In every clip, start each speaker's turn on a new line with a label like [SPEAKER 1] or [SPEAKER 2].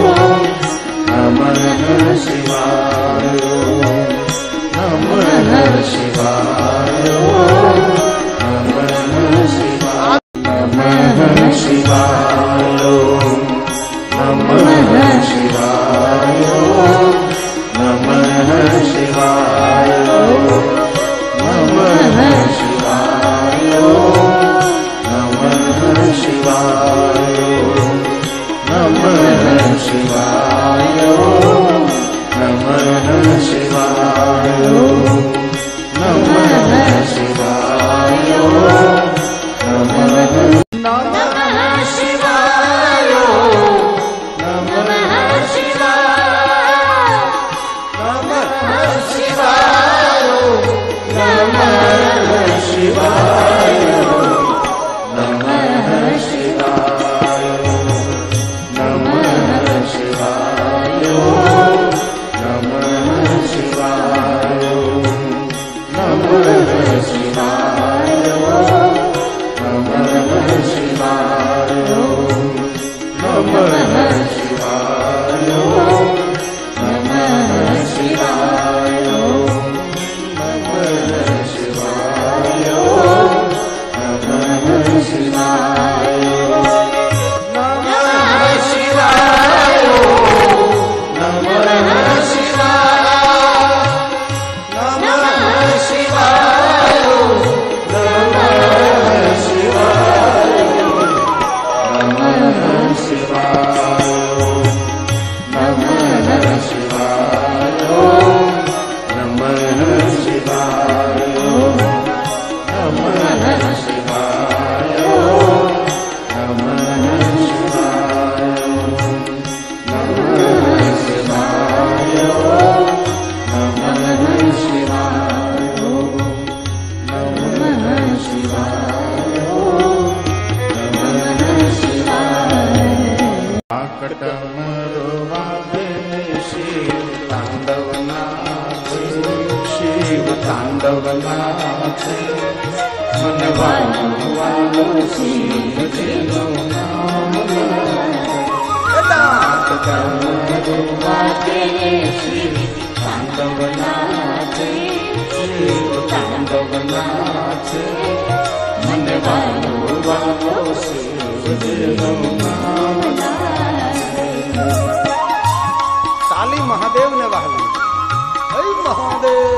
[SPEAKER 1] Oh, Shiva Shiva
[SPEAKER 2] સાલી Mahadev ને વહાલી મહાદેવ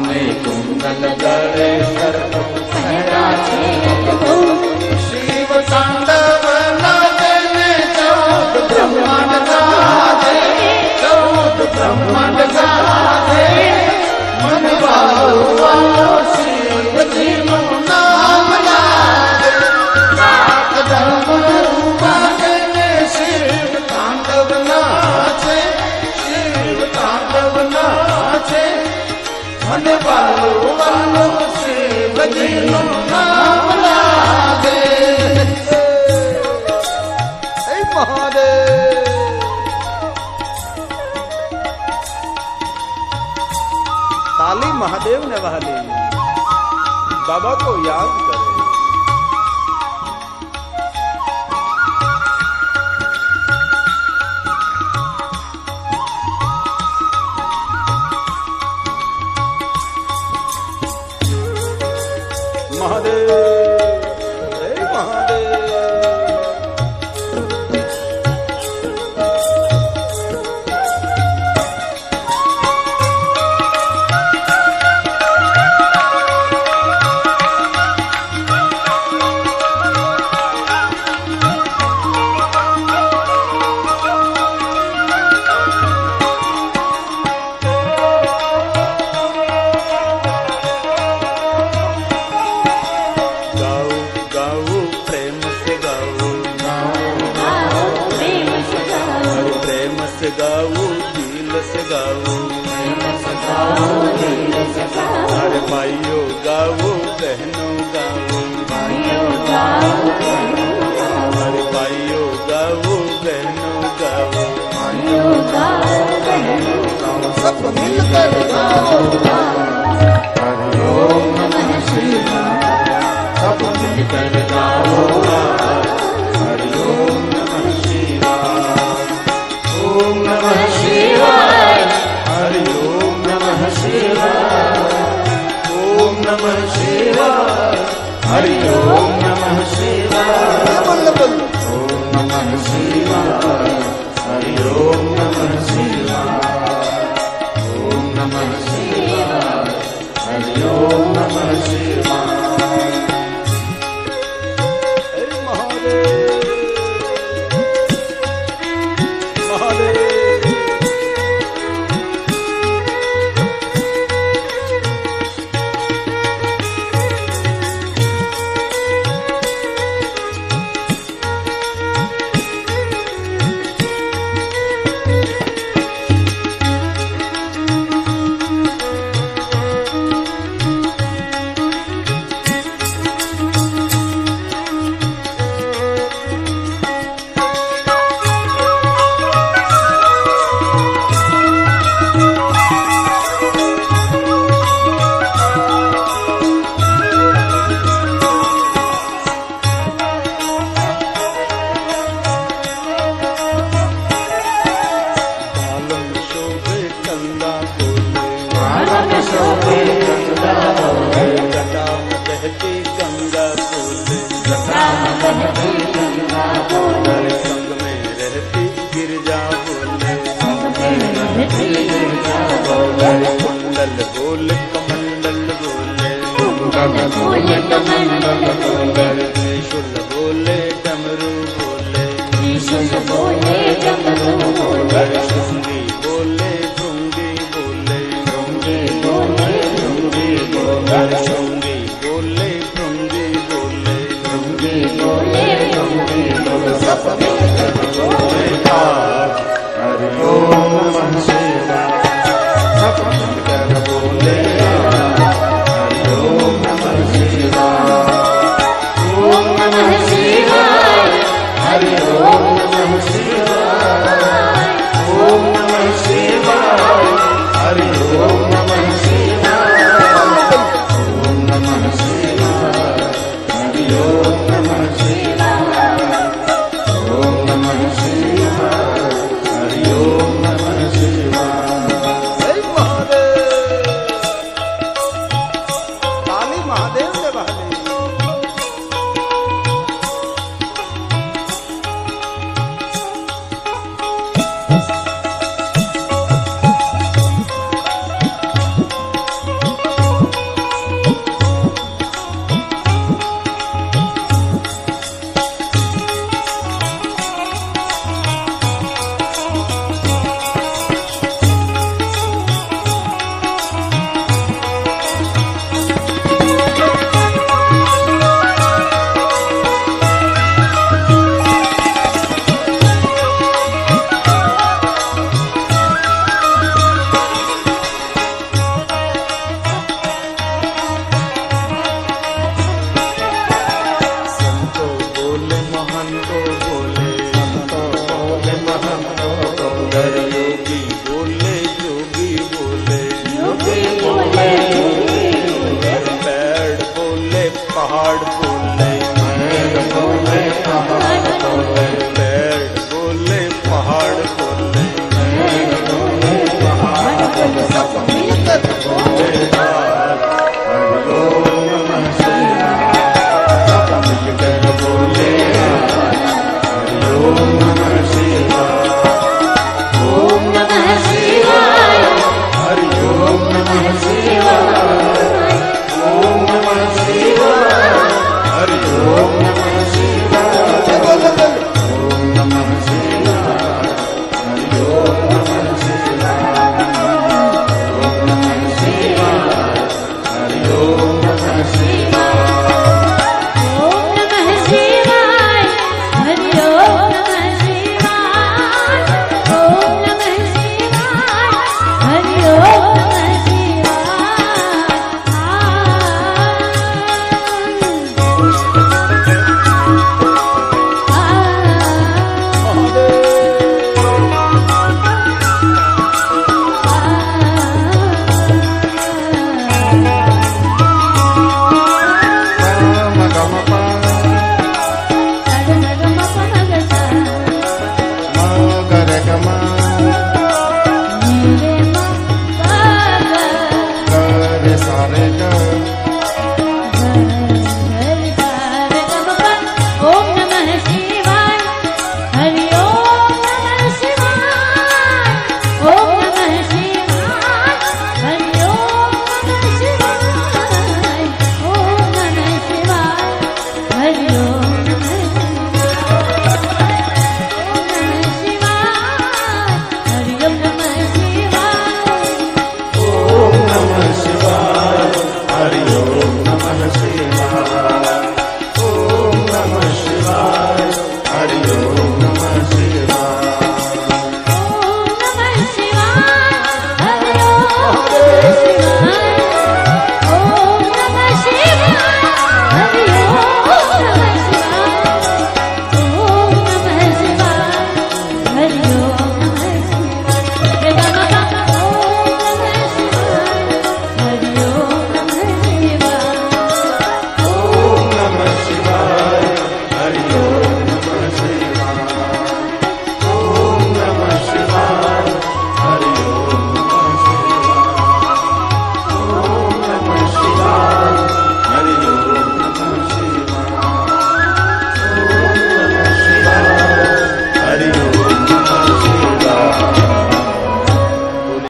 [SPEAKER 1] हमने कुंदन गड़े सर्व शिव तांडव नजन चौद ब्रह्मांड साधे चौद ब्रह्मांड साधे मन भाव श्री
[SPEAKER 2] खाली महादेव ने वह ली बाबा को याद कर। अरे भाइयों गाओ बहनों गाओ
[SPEAKER 1] भाइयों गाओ
[SPEAKER 2] अरे भाइयों गाओ बहनों गाओ
[SPEAKER 1] भाइयों गाओ सब मिलकर गाओ Hare